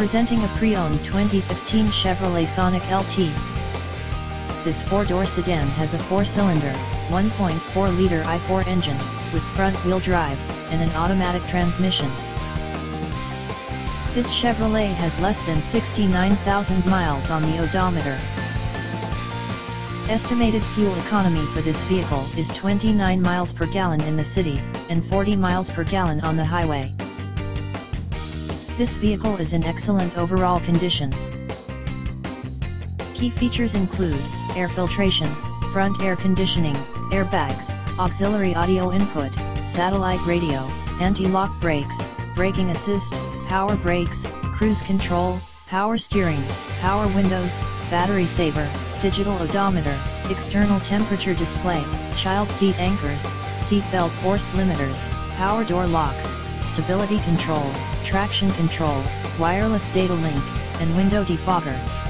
Presenting a pre-owned 2015 Chevrolet Sonic LT. This four-door sedan has a four-cylinder, 1.4-liter i4 engine, with front-wheel drive, and an automatic transmission. This Chevrolet has less than 69,000 miles on the odometer. Estimated fuel economy for this vehicle is 29 miles per gallon in the city, and 40 miles per gallon on the highway. This vehicle is in excellent overall condition. Key features include, air filtration, front air conditioning, airbags, auxiliary audio input, satellite radio, anti-lock brakes, braking assist, power brakes, cruise control, power steering, power windows, battery saver, digital odometer, external temperature display, child seat anchors, seat belt force limiters, power door locks, stability control, traction control, wireless data link, and window defogger.